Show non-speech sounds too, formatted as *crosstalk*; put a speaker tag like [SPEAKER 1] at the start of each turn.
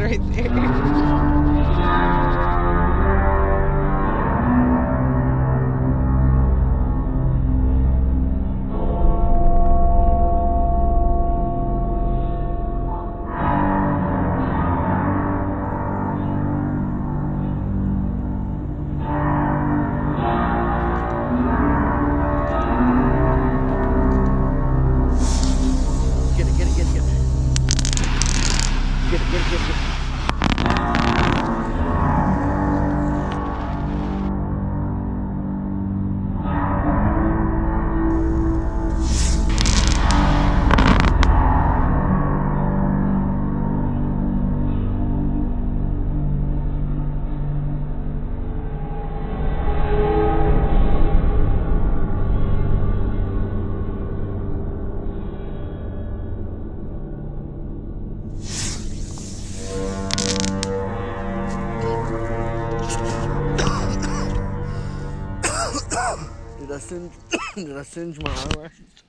[SPEAKER 1] right there. get it, get it, get it. Did I singe? *coughs* Did I singe my eyelashes?